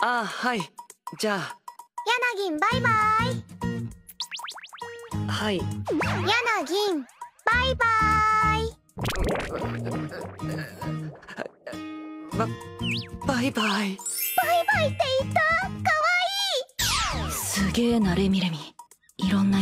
あはい。じゃあ。ヤナギンバイバイ。はい。ヤナギンバイバイ。ババイバイ。バイバイって言った？かわいい。すげえなレミレミいろんな